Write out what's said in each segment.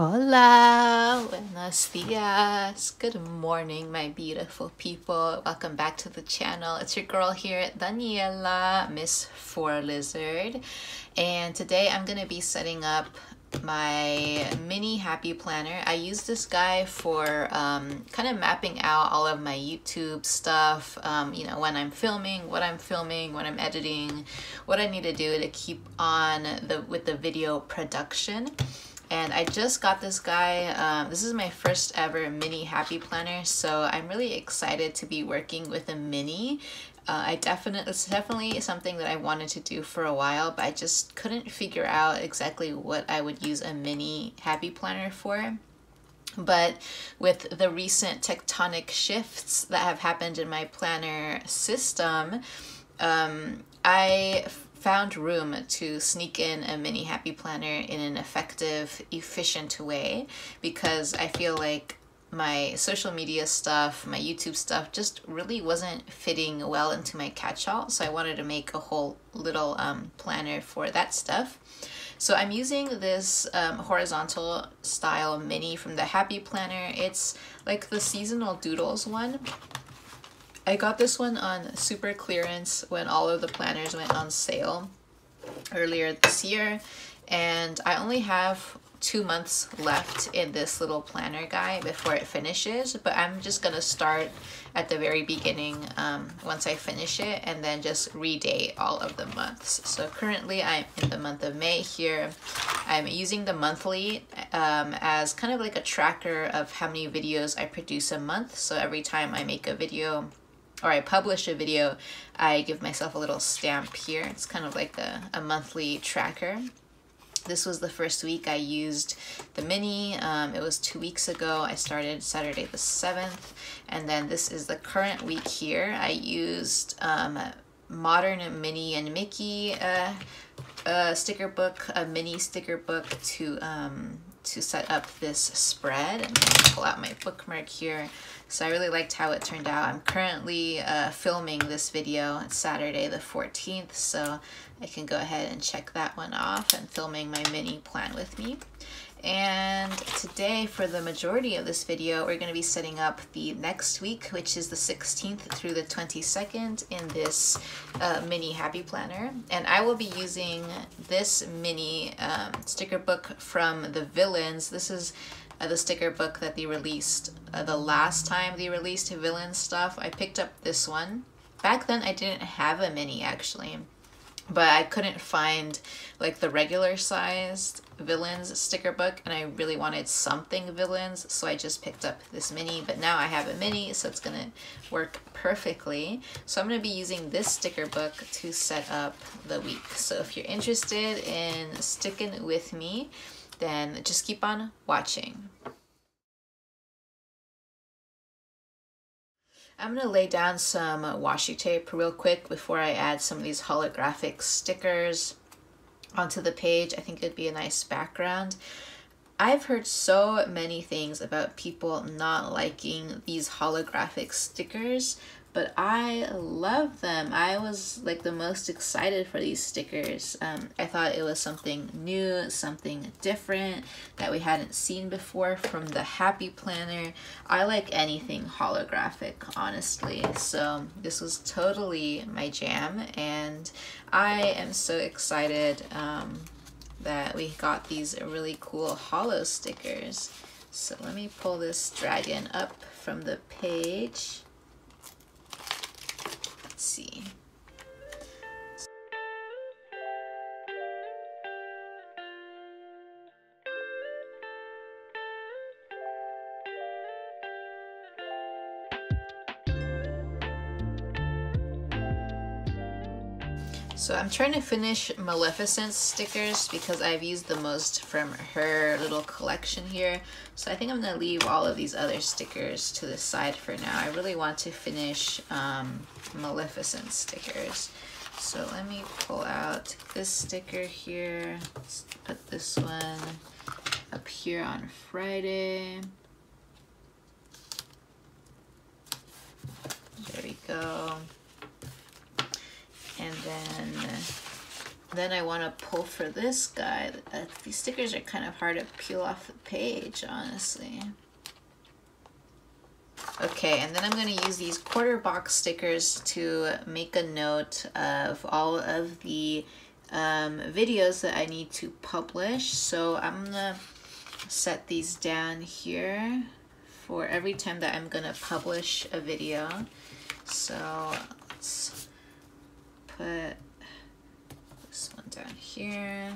Hola, buenos dias. Good morning, my beautiful people. Welcome back to the channel. It's your girl here, Daniela, Miss Four Lizard. And today I'm going to be setting up my mini happy planner. I use this guy for um, kind of mapping out all of my YouTube stuff, um, you know, when I'm filming, what I'm filming, when I'm editing, what I need to do to keep on the with the video production and I just got this guy. Um, this is my first ever mini happy planner, so I'm really excited to be working with a mini. Uh, I definitely it's definitely something that I wanted to do for a while, but I just couldn't figure out exactly what I would use a mini happy planner for. But with the recent tectonic shifts that have happened in my planner system, um, I found room to sneak in a mini happy planner in an effective, efficient way because I feel like my social media stuff, my YouTube stuff just really wasn't fitting well into my catch-all. So I wanted to make a whole little um, planner for that stuff. So I'm using this um, horizontal style mini from the Happy Planner. It's like the seasonal doodles one. I got this one on super clearance when all of the planners went on sale earlier this year and I only have two months left in this little planner guy before it finishes but I'm just gonna start at the very beginning um, once I finish it and then just redate all of the months. So currently I'm in the month of May here. I'm using the monthly um, as kind of like a tracker of how many videos I produce a month. So every time I make a video or I publish a video, I give myself a little stamp here. It's kind of like a, a monthly tracker. This was the first week I used the mini. Um, it was two weeks ago. I started Saturday the 7th. And then this is the current week here. I used um, Modern Minnie and Mickey uh, a sticker book, a mini sticker book to um, to set up this spread. And pull out my bookmark here. So I really liked how it turned out. I'm currently uh, filming this video. It's Saturday the 14th, so I can go ahead and check that one off and filming my mini plan with me. And today, for the majority of this video, we're going to be setting up the next week, which is the 16th through the 22nd in this uh, mini happy planner. And I will be using this mini um, sticker book from the Villains. This is uh, the sticker book that they released uh, the last time they released villain stuff. I picked up this one. Back then, I didn't have a mini actually but I couldn't find like the regular sized villains sticker book and I really wanted something villains so I just picked up this mini but now I have a mini so it's gonna work perfectly so I'm gonna be using this sticker book to set up the week so if you're interested in sticking with me then just keep on watching. I'm going to lay down some washi tape real quick before I add some of these holographic stickers onto the page. I think it'd be a nice background. I've heard so many things about people not liking these holographic stickers, but I love them. I was like the most excited for these stickers. Um, I thought it was something new, something different that we hadn't seen before from the Happy Planner. I like anything holographic, honestly. So this was totally my jam and I am so excited um, that we got these really cool holo stickers. So let me pull this dragon up from the page see. So I'm trying to finish Maleficent stickers because I've used the most from her little collection here. So I think I'm going to leave all of these other stickers to the side for now. I really want to finish um, Maleficent stickers. So let me pull out this sticker here. Let's put this one up here on Friday. There we go. And then Then I want to pull for this guy. Uh, these stickers are kind of hard to peel off the page, honestly. Okay, and then I'm going to use these quarter box stickers to make a note of all of the um, videos that I need to publish. So I'm going to set these down here for every time that I'm going to publish a video. So let's put this one down here.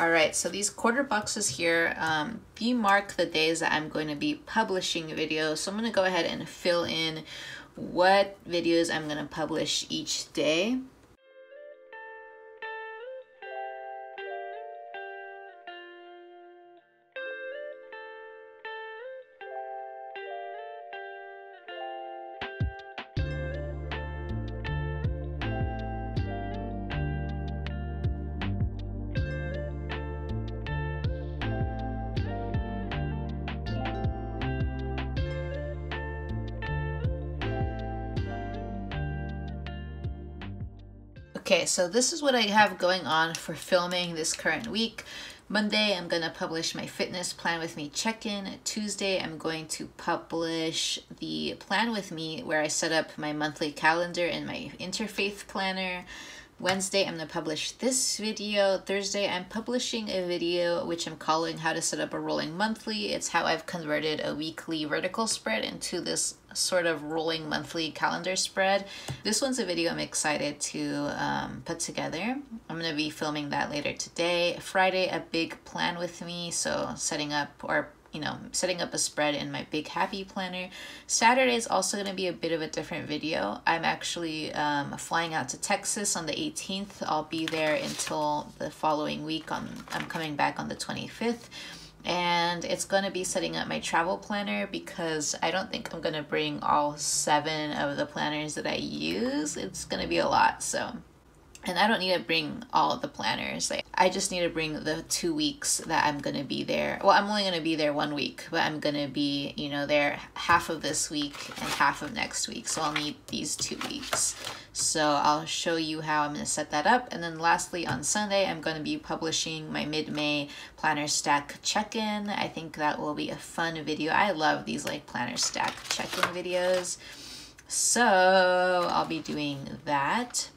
All right, so these quarter boxes here, um, mark the days that I'm going to be publishing videos. So I'm gonna go ahead and fill in what videos I'm gonna publish each day. Okay, so this is what I have going on for filming this current week. Monday, I'm going to publish my fitness plan with me check-in. Tuesday, I'm going to publish the plan with me where I set up my monthly calendar and my interfaith planner. Wednesday, I'm to publish this video. Thursday, I'm publishing a video which I'm calling how to set up a rolling monthly. It's how I've converted a weekly vertical spread into this sort of rolling monthly calendar spread. This one's a video I'm excited to um, put together. I'm going to be filming that later today. Friday, a big plan with me. So setting up or you know, setting up a spread in my Big Happy Planner. Saturday is also going to be a bit of a different video. I'm actually um, flying out to Texas on the 18th. I'll be there until the following week. On I'm coming back on the 25th. And it's going to be setting up my travel planner because I don't think I'm going to bring all seven of the planners that I use. It's going to be a lot. So and I don't need to bring all the planners. Like I just need to bring the two weeks that I'm gonna be there. Well, I'm only gonna be there one week, but I'm gonna be, you know, there half of this week and half of next week. So I'll need these two weeks. So I'll show you how I'm gonna set that up. And then lastly, on Sunday, I'm gonna be publishing my mid-May planner stack check-in. I think that will be a fun video. I love these like planner stack check-in videos. So I'll be doing that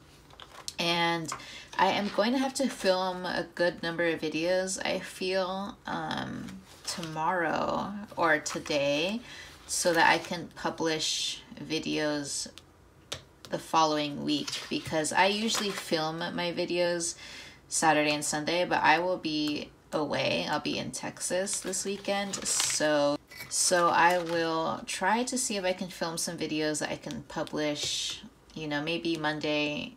and I am going to have to film a good number of videos, I feel, um, tomorrow or today so that I can publish videos the following week because I usually film my videos Saturday and Sunday, but I will be away. I'll be in Texas this weekend. So so I will try to see if I can film some videos that I can publish, you know, maybe Monday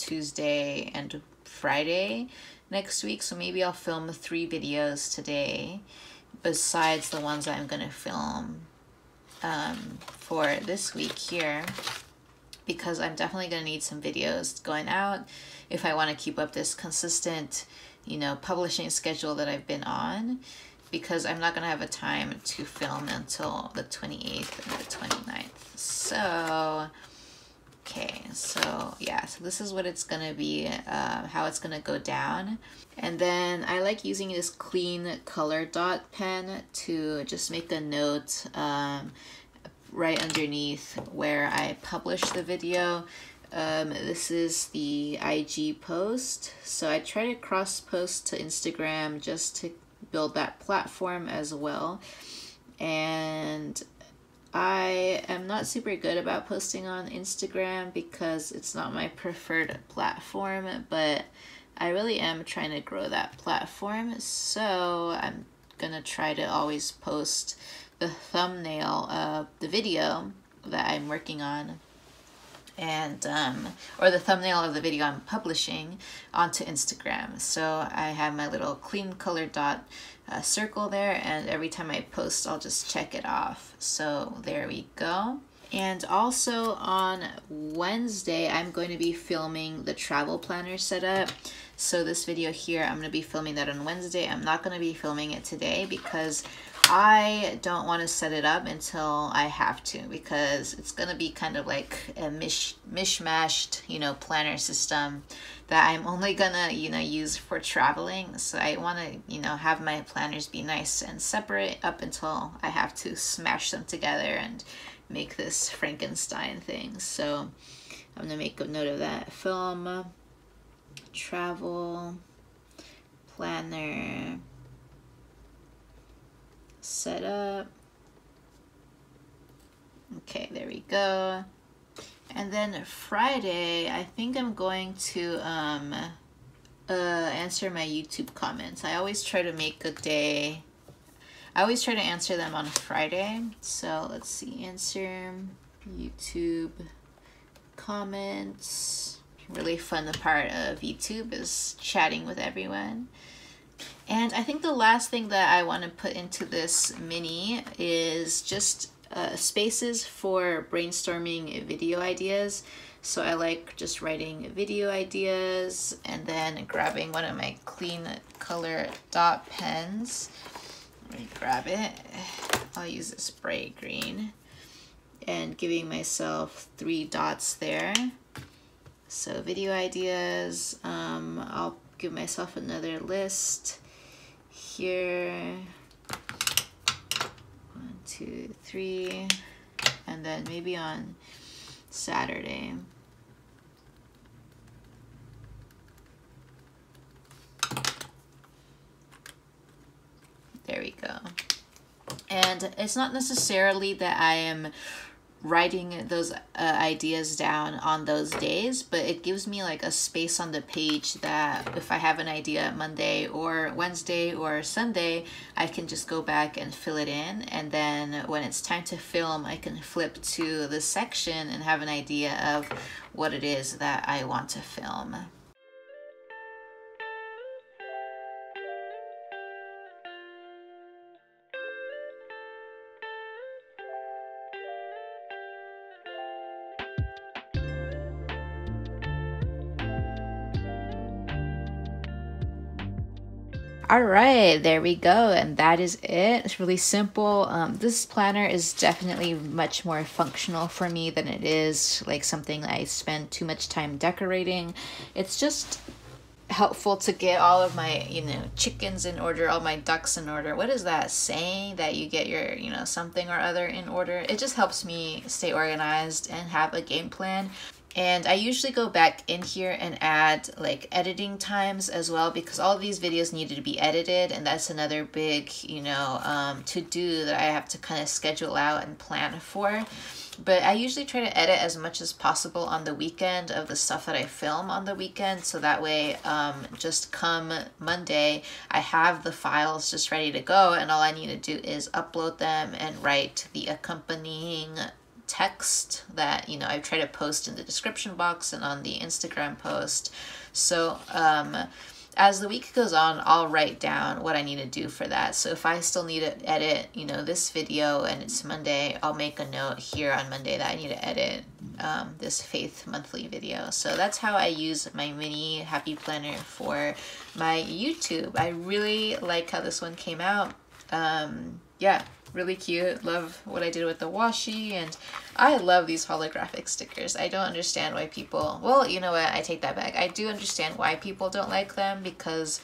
Tuesday and Friday next week. So maybe I'll film three videos today besides the ones I'm going to film um, for this week here because I'm definitely going to need some videos going out if I want to keep up this consistent, you know, publishing schedule that I've been on because I'm not going to have a time to film until the 28th and the 29th. So Okay, so yeah, so this is what it's gonna be, uh, how it's gonna go down. And then I like using this clean color dot pen to just make a note um, right underneath where I publish the video. Um, this is the IG post. So I try to cross post to Instagram just to build that platform as well. And I am not super good about posting on Instagram because it's not my preferred platform, but I really am trying to grow that platform. So I'm gonna try to always post the thumbnail of the video that I'm working on. and um, or the thumbnail of the video I'm publishing onto Instagram. So I have my little clean color dot uh, circle there and every time I post I'll just check it off. So there we go. And also on Wednesday, I'm going to be filming the travel planner setup. So this video here, I'm going to be filming that on Wednesday. I'm not going to be filming it today because I don't want to set it up until I have to because it's going to be kind of like a mish mishmashed, you know, planner system that I'm only going to, you know, use for traveling. So I want to, you know, have my planners be nice and separate up until I have to smash them together and make this Frankenstein thing. So I'm gonna make a note of that. Film, travel, planner, setup. Okay, there we go. And then Friday, I think I'm going to um, uh, answer my YouTube comments. I always try to make a day I always try to answer them on Friday. So let's see, answer YouTube comments. Really fun the part of YouTube is chatting with everyone. And I think the last thing that I want to put into this mini is just uh, spaces for brainstorming video ideas. So I like just writing video ideas and then grabbing one of my clean color dot pens let me grab it. I'll use a spray green and giving myself three dots there. So video ideas, um, I'll give myself another list here. One, two, three, and then maybe on Saturday. There we go. And it's not necessarily that I am writing those uh, ideas down on those days, but it gives me like a space on the page that if I have an idea Monday or Wednesday or Sunday, I can just go back and fill it in. And then when it's time to film, I can flip to the section and have an idea of what it is that I want to film. All right there we go and that is it. It's really simple. Um, this planner is definitely much more functional for me than it is like something i spend too much time decorating. It's just helpful to get all of my you know chickens in order all my ducks in order. What is that saying that you get your you know something or other in order? It just helps me stay organized and have a game plan and I usually go back in here and add like editing times as well because all these videos needed to be edited and that's another big, you know, um, to do that I have to kind of schedule out and plan for. But I usually try to edit as much as possible on the weekend of the stuff that I film on the weekend. So that way, um, just come Monday, I have the files just ready to go. And all I need to do is upload them and write the accompanying text that you know I try to post in the description box and on the Instagram post. So um, as the week goes on, I'll write down what I need to do for that. So if I still need to edit, you know, this video and it's Monday, I'll make a note here on Monday that I need to edit um, this Faith monthly video. So that's how I use my mini happy planner for my YouTube. I really like how this one came out. Um, yeah, really cute. Love what I did with the washi and I love these holographic stickers. I don't understand why people, well, you know what, I take that back. I do understand why people don't like them because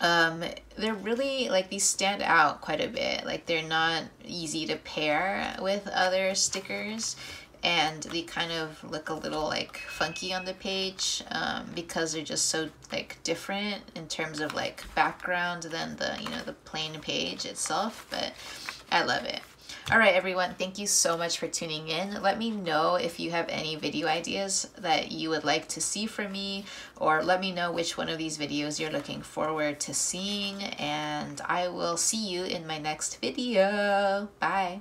um, they're really, like, these stand out quite a bit. Like, they're not easy to pair with other stickers and they kind of look a little like funky on the page um, because they're just so like different in terms of like background than the you know the plain page itself but I love it. All right everyone thank you so much for tuning in. Let me know if you have any video ideas that you would like to see from me or let me know which one of these videos you're looking forward to seeing and I will see you in my next video. Bye